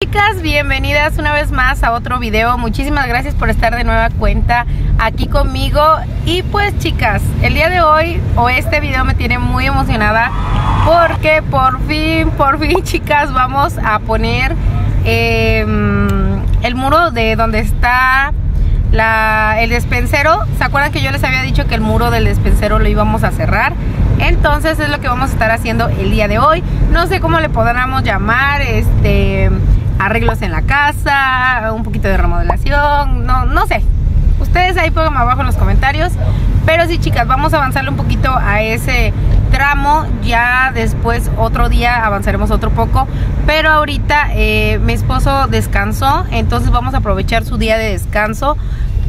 Chicas, bienvenidas una vez más a otro video. Muchísimas gracias por estar de nueva cuenta aquí conmigo. Y pues chicas, el día de hoy o este video me tiene muy emocionada porque por fin, por fin chicas vamos a poner eh, el muro de donde está la, el despensero. ¿Se acuerdan que yo les había dicho que el muro del despensero lo íbamos a cerrar? Entonces es lo que vamos a estar haciendo el día de hoy. No sé cómo le podamos llamar, este arreglos en la casa, un poquito de remodelación, no, no sé. Ustedes ahí pónganme abajo en los comentarios. Pero sí, chicas, vamos a avanzarle un poquito a ese tramo. Ya después, otro día, avanzaremos otro poco. Pero ahorita eh, mi esposo descansó, entonces vamos a aprovechar su día de descanso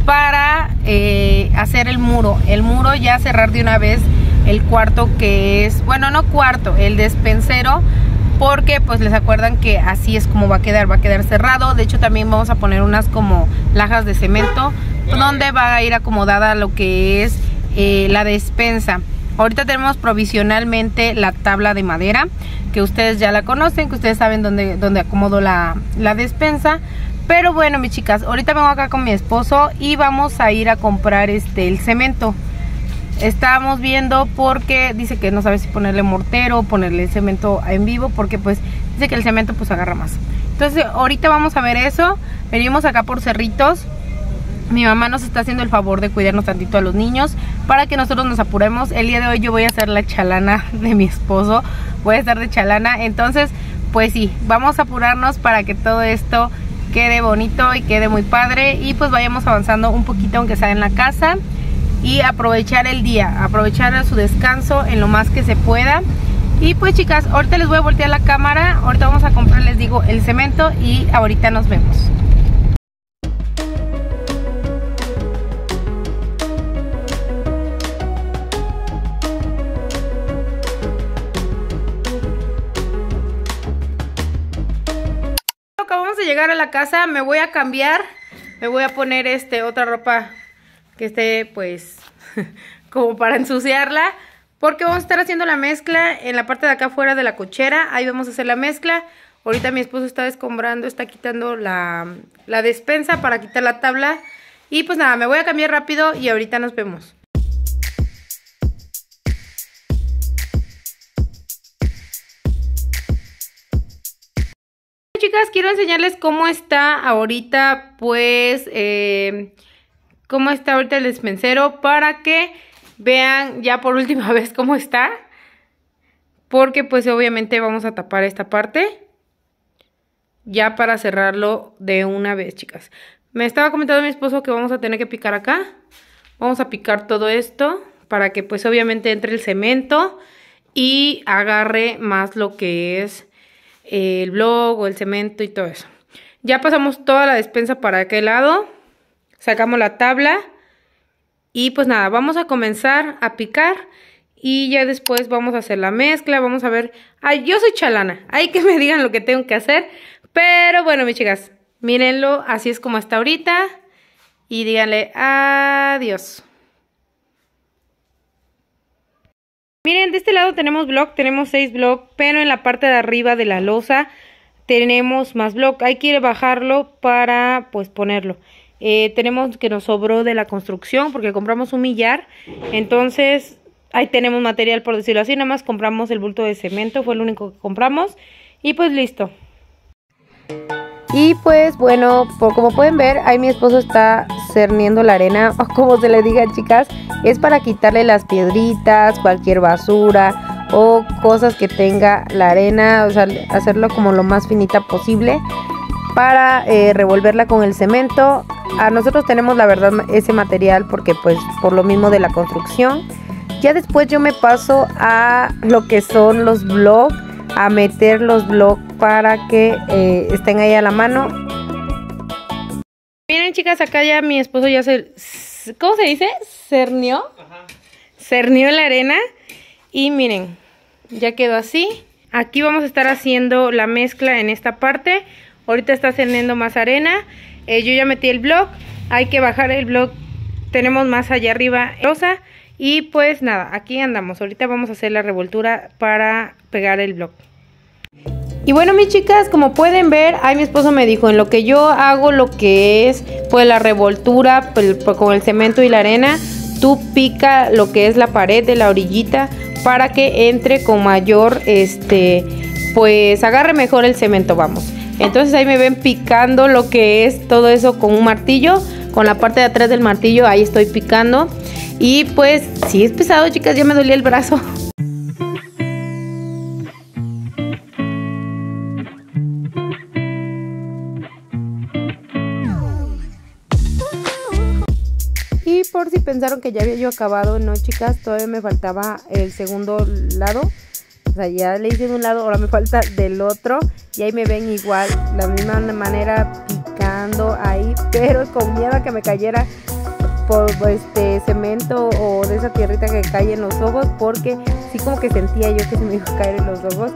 para eh, hacer el muro. El muro ya cerrar de una vez el cuarto que es, bueno, no cuarto, el despensero porque pues les acuerdan que así es como va a quedar, va a quedar cerrado. De hecho también vamos a poner unas como lajas de cemento donde va a ir acomodada lo que es eh, la despensa. Ahorita tenemos provisionalmente la tabla de madera, que ustedes ya la conocen, que ustedes saben dónde, dónde acomodo la, la despensa. Pero bueno, mis chicas, ahorita vengo acá con mi esposo y vamos a ir a comprar este el cemento. Estábamos viendo porque dice que no sabe si ponerle mortero o ponerle cemento en vivo porque pues dice que el cemento pues agarra más. Entonces ahorita vamos a ver eso. Venimos acá por Cerritos. Mi mamá nos está haciendo el favor de cuidarnos tantito a los niños para que nosotros nos apuremos. El día de hoy yo voy a ser la chalana de mi esposo. Voy a estar de chalana. Entonces pues sí, vamos a apurarnos para que todo esto quede bonito y quede muy padre. Y pues vayamos avanzando un poquito aunque sea en la casa y aprovechar el día, aprovechar su descanso en lo más que se pueda. Y pues chicas, ahorita les voy a voltear la cámara, ahorita vamos a comprar, les digo, el cemento y ahorita nos vemos. Acabamos de llegar a la casa, me voy a cambiar, me voy a poner este otra ropa que esté pues como para ensuciarla. Porque vamos a estar haciendo la mezcla en la parte de acá afuera de la cochera. Ahí vamos a hacer la mezcla. Ahorita mi esposo está descombrando, está quitando la, la despensa para quitar la tabla. Y pues nada, me voy a cambiar rápido y ahorita nos vemos. Chicas, quiero enseñarles cómo está ahorita, pues, eh, cómo está ahorita el despensero para que vean ya por última vez cómo está. Porque pues obviamente vamos a tapar esta parte. Ya para cerrarlo de una vez, chicas. Me estaba comentando mi esposo que vamos a tener que picar acá. Vamos a picar todo esto para que pues obviamente entre el cemento y agarre más lo que es el blog o el cemento y todo eso. Ya pasamos toda la despensa para aquel lado sacamos la tabla y pues nada, vamos a comenzar a picar y ya después vamos a hacer la mezcla, vamos a ver, ay, yo soy chalana, hay que me digan lo que tengo que hacer, pero bueno, mis chicas, mírenlo, así es como está ahorita y díganle adiós. Miren, de este lado tenemos blog, tenemos seis blog, pero en la parte de arriba de la losa tenemos más blog. Hay que bajarlo para pues ponerlo. Eh, tenemos que nos sobró de la construcción porque compramos un millar. Entonces, ahí tenemos material por decirlo así. Nada más compramos el bulto de cemento, fue el único que compramos. Y pues listo. Y pues bueno, como pueden ver, ahí mi esposo está cerniendo la arena, o como se le diga chicas, es para quitarle las piedritas, cualquier basura o cosas que tenga la arena, o sea, hacerlo como lo más finita posible para eh, revolverla con el cemento. A nosotros tenemos la verdad ese material porque pues por lo mismo de la construcción. Ya después yo me paso a lo que son los blogs, a meter los blogs para que eh, estén ahí a la mano. Miren chicas, acá ya mi esposo ya se... ¿Cómo se dice? Cernió. Cernió la arena. Y miren, ya quedó así. Aquí vamos a estar haciendo la mezcla en esta parte. Ahorita está ascendiendo más arena. Eh, yo ya metí el blog. Hay que bajar el blog. Tenemos más allá arriba rosa. Y pues nada, aquí andamos. Ahorita vamos a hacer la revoltura para pegar el blog. Y bueno, mis chicas, como pueden ver, ahí mi esposo me dijo, en lo que yo hago lo que es pues la revoltura pues, pues, con el cemento y la arena, tú pica lo que es la pared de la orillita para que entre con mayor, este, pues agarre mejor el cemento, vamos. Entonces ahí me ven picando lo que es todo eso con un martillo, con la parte de atrás del martillo, ahí estoy picando. Y pues sí es pesado, chicas, ya me dolía el brazo. por si pensaron que ya había yo acabado, no chicas, todavía me faltaba el segundo lado. Ya le hice de un lado, ahora me falta del otro. Y ahí me ven igual, la misma manera picando ahí, pero con miedo a que me cayera por este cemento o de esa tierrita que cae en los ojos, porque sí como que sentía yo que se me iba a caer en los ojos.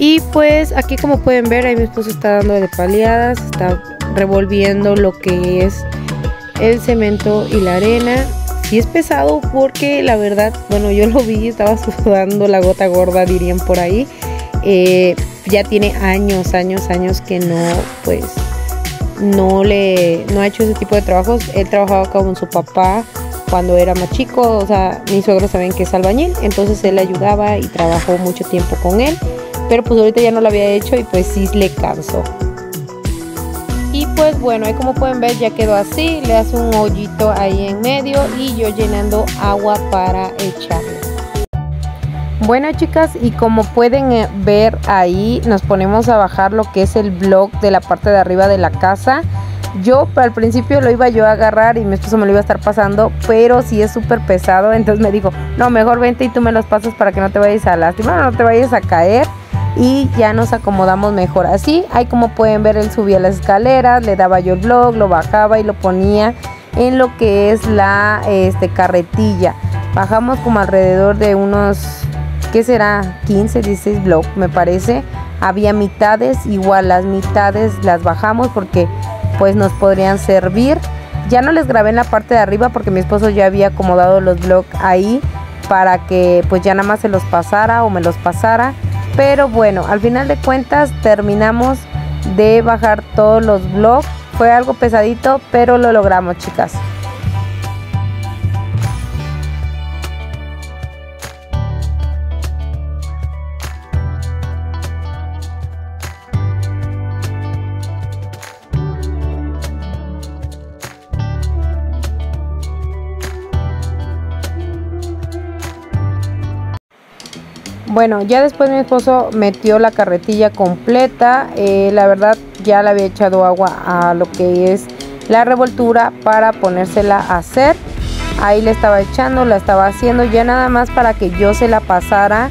Y pues aquí como pueden ver, ahí mi esposo está dando de paliadas, está revolviendo lo que es el cemento y la arena. Sí es pesado porque la verdad, bueno, yo lo vi, estaba sudando la gota gorda, dirían por ahí. Eh, ya tiene años, años, años que no, pues, no le, no ha hecho ese tipo de trabajos. Él trabajaba con su papá cuando era más chico, o sea, mis suegros saben que es albañil, entonces él ayudaba y trabajó mucho tiempo con él pero pues ahorita ya no lo había hecho y pues sí le cansó. Pues bueno, ahí como pueden ver ya quedó así, le hace un hoyito ahí en medio y yo llenando agua para echarle. Bueno chicas, y como pueden eh, ver ahí, nos ponemos a bajar lo que es el blog de la parte de arriba de la casa. Yo al principio lo iba yo a agarrar y mi esposo me lo iba a estar pasando, pero si es súper pesado, entonces me dijo, no, mejor vente y tú me los pasas para que no te vayas a lastimar, no te vayas a caer y ya nos acomodamos mejor así. Ahí como pueden ver él subía las escaleras, le daba yo el blog, lo bajaba y lo ponía en lo que es la este, carretilla. Bajamos como alrededor de unos, ¿qué será? 15, 16 blog me parece. Había mitades, igual las mitades las bajamos porque pues nos podrían servir. Ya no les grabé en la parte de arriba porque mi esposo ya había acomodado los blogs ahí para que pues ya nada más se los pasara o me los pasara pero bueno, al final de cuentas terminamos de bajar todos los blogs. Fue algo pesadito, pero lo logramos, chicas. Bueno, ya después mi esposo metió la carretilla completa. Eh, la verdad ya le había echado agua a lo que es la revoltura para ponérsela a hacer. Ahí le estaba echando, la estaba haciendo ya nada más para que yo se la pasara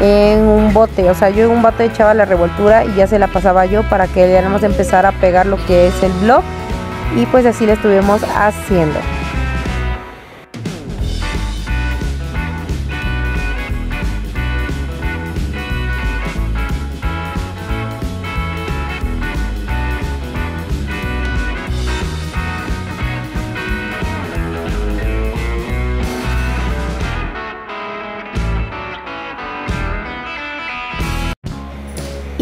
en un bote. O sea, yo en un bote echaba la revoltura y ya se la pasaba yo para que ya nada empezara a pegar lo que es el blog. Y pues así le estuvimos haciendo.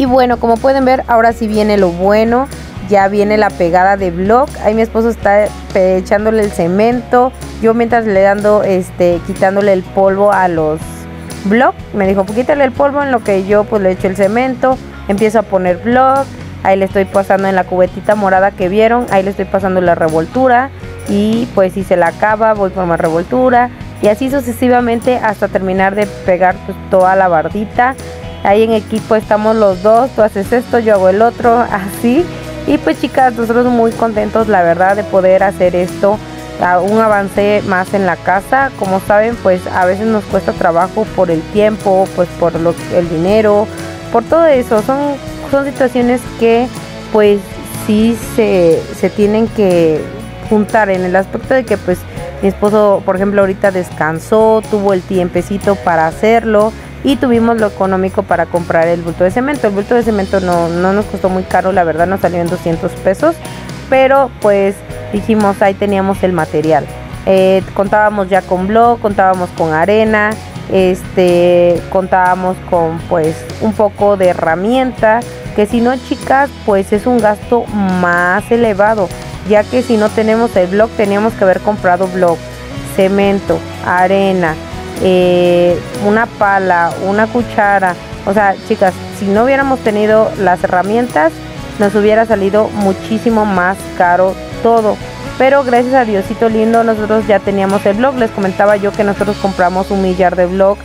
Y bueno, como pueden ver, ahora sí viene lo bueno. Ya viene la pegada de block. Ahí mi esposo está echándole el cemento. Yo mientras le dando, este, quitándole el polvo a los block. Me dijo, pues quítale el polvo en lo que yo pues le echo el cemento. Empiezo a poner block. Ahí le estoy pasando en la cubetita morada que vieron. Ahí le estoy pasando la revoltura. Y pues si se la acaba, voy por más revoltura. Y así sucesivamente hasta terminar de pegar pues, toda la bardita. Ahí en equipo estamos los dos, tú haces esto, yo hago el otro, así. Y pues chicas, nosotros muy contentos la verdad de poder hacer esto, un avance más en la casa. Como saben, pues a veces nos cuesta trabajo por el tiempo, pues por el dinero, por todo eso. Son, son situaciones que pues sí se tienen que juntar en el aspecto de que pues mi esposo, por ejemplo, ahorita descansó, tuvo el tiempecito para hacerlo y tuvimos lo económico para comprar el bulto de cemento. El bulto de cemento no, nos costó muy caro, la verdad nos salió en 200 pesos, pero pues dijimos ahí teníamos el material. Eh, contábamos ya con blog, contábamos con arena este contábamos con pues un poco de herramienta que si no chicas pues es un gasto más elevado ya que si no tenemos el blog teníamos que haber comprado blog cemento arena eh, una pala una cuchara. O sea chicas si no hubiéramos tenido las herramientas nos hubiera salido muchísimo más caro todo. Pero gracias a Diosito lindo nosotros ya teníamos el blog. Les comentaba yo que nosotros compramos un millar de blog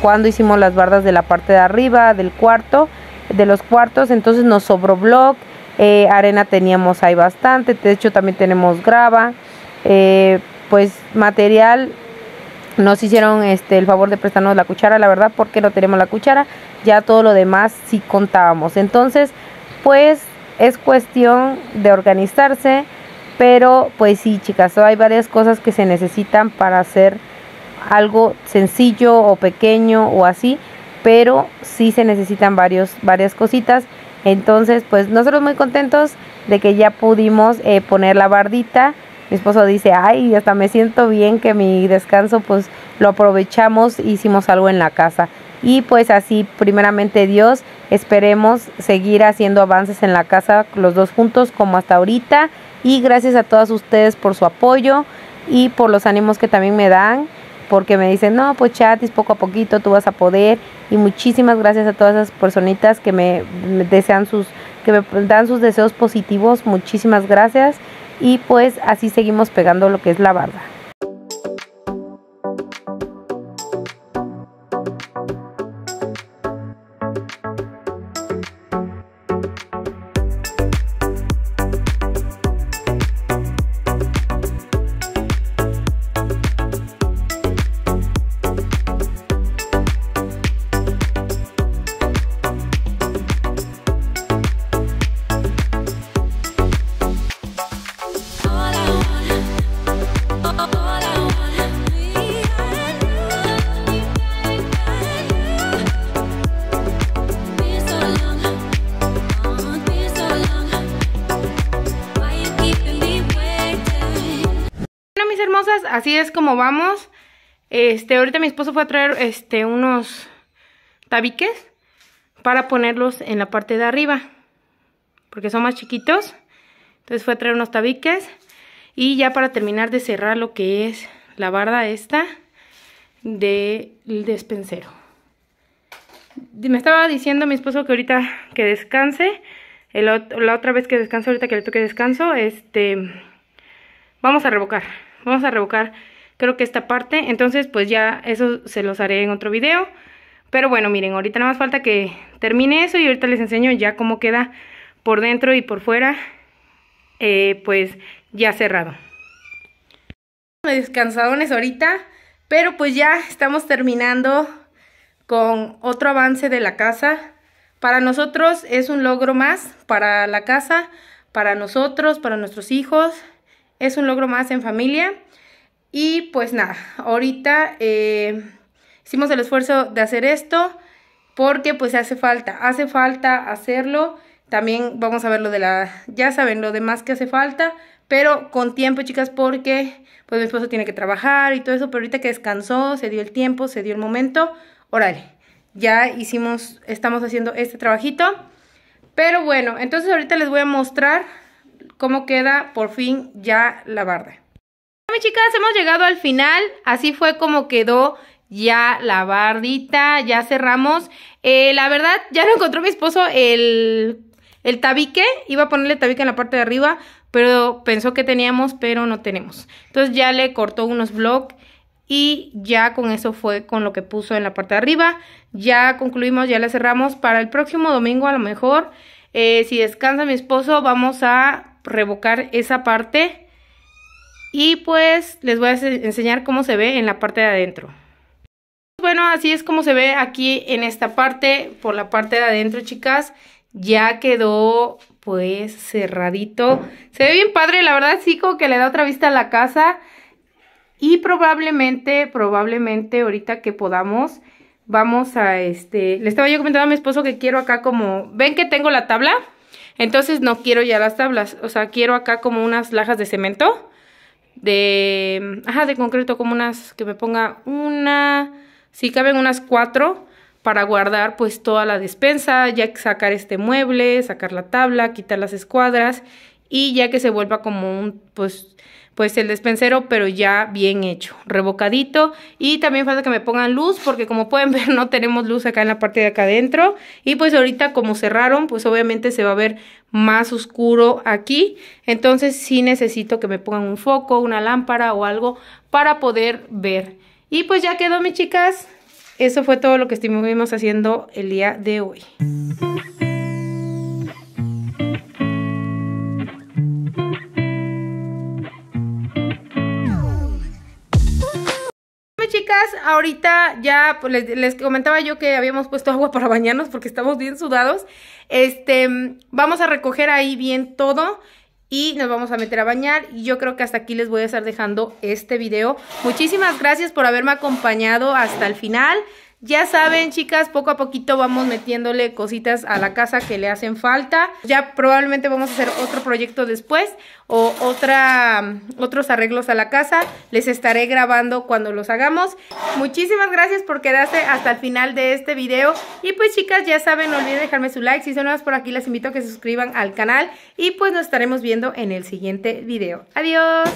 cuando hicimos las bardas de la parte de arriba del cuarto, de los cuartos, entonces nos sobró blog. Eh, arena teníamos ahí bastante, de hecho también tenemos grava, eh, pues material nos hicieron este el favor de prestarnos la cuchara, la verdad, porque no tenemos la cuchara, ya todo lo demás sí contábamos. Entonces, pues es cuestión de organizarse, pero pues sí, chicas, hay varias cosas que se necesitan para hacer algo sencillo o pequeño o así, pero sí se necesitan varios, varias cositas. Entonces, pues nosotros muy contentos de que ya pudimos eh, poner la bardita. Mi esposo dice, ay, hasta me siento bien que mi descanso pues lo aprovechamos, hicimos algo en la casa. Y pues así, primeramente Dios, esperemos seguir haciendo avances en la casa los dos juntos como hasta ahorita y gracias a todas ustedes por su apoyo y por los ánimos que también me dan porque me dicen, no, pues chatis, poco a poquito tú vas a poder. Y muchísimas gracias a todas esas personitas que me, desean sus, que me dan sus deseos positivos. Muchísimas gracias. Y pues así seguimos pegando lo que es la barda. Así es como vamos. Este, ahorita mi esposo fue a traer este unos tabiques para ponerlos en la parte de arriba. Porque son más chiquitos. Entonces fue a traer unos tabiques. Y ya para terminar de cerrar lo que es la barda esta del despensero. Me estaba diciendo mi esposo que ahorita que descanse. la otra vez que descanso, ahorita que le toque descanso, este, vamos a revocar vamos a revocar creo que esta parte, entonces pues ya eso se los haré en otro video, pero bueno miren, ahorita nada más falta que termine eso y ahorita les enseño ya cómo queda por dentro y por fuera, eh, pues ya cerrado. Descansadones ahorita, pero pues ya estamos terminando con otro avance de la casa. Para nosotros es un logro más, para la casa, para nosotros, para nuestros hijos es un logro más en familia. Y pues nada, ahorita eh, hicimos el esfuerzo de hacer esto porque pues hace falta, hace falta hacerlo. También vamos a ver lo de la, ya saben, lo demás que hace falta, pero con tiempo, chicas, porque pues mi esposo tiene que trabajar y todo eso, pero ahorita que descansó, se dio el tiempo, se dio el momento, órale, ya hicimos, estamos haciendo este trabajito. Pero bueno, entonces ahorita les voy a mostrar cómo queda por fin ya la barda. Bueno, chicas, hemos llegado al final. Así fue como quedó ya la bardita. Ya cerramos. Eh, la verdad, ya no encontró mi esposo el, el tabique. Iba a ponerle tabique en la parte de arriba, pero pensó que teníamos, pero no tenemos. Entonces ya le cortó unos blocks y ya con eso fue con lo que puso en la parte de arriba. Ya concluimos, ya le cerramos. Para el próximo domingo a lo mejor, eh, si descansa mi esposo, vamos a revocar esa parte y pues les voy a enseñar cómo se ve en la parte de adentro. Bueno, así es como se ve aquí en esta parte, por la parte de adentro, chicas. Ya quedó pues cerradito. Se ve bien padre, la verdad sí como que le da otra vista a la casa. Y probablemente, probablemente ahorita que podamos, vamos a este... Le estaba yo comentando a mi esposo que quiero acá como... ¿Ven que tengo la tabla? Entonces no quiero ya las tablas, o sea, quiero acá como unas lajas de cemento, de, ajá, de concreto, como unas, que me ponga una, sí caben unas cuatro para guardar pues toda la despensa, ya sacar este mueble, sacar la tabla, quitar las escuadras y ya que se vuelva como un pues pues el despensero, pero ya bien hecho, revocadito. Y también falta que me pongan luz, porque como pueden ver no tenemos luz acá en la parte de acá adentro. Y pues ahorita como cerraron, pues obviamente se va a ver más oscuro aquí. Entonces sí necesito que me pongan un foco, una lámpara o algo para poder ver. Y pues ya quedó, mis chicas. Eso fue todo lo que estuvimos haciendo el día de hoy. Ahorita ya pues, les, comentaba yo que habíamos puesto agua para bañarnos porque estamos bien sudados. Este, vamos a recoger ahí bien todo y nos vamos a meter a bañar. Y yo creo que hasta aquí les voy a estar dejando este video. Muchísimas gracias por haberme acompañado hasta el final. Ya saben, chicas, poco a poquito vamos metiéndole cositas a la casa que le hacen falta. Ya probablemente vamos a hacer otro proyecto después o otros arreglos a la casa. Les estaré grabando cuando los hagamos. Muchísimas gracias por quedarse hasta el final de este video. Y pues, chicas, ya saben, no olviden dejarme su like. Si son nuevas por aquí, les invito a que se suscriban al canal. Y pues nos estaremos viendo en el siguiente video. Adiós.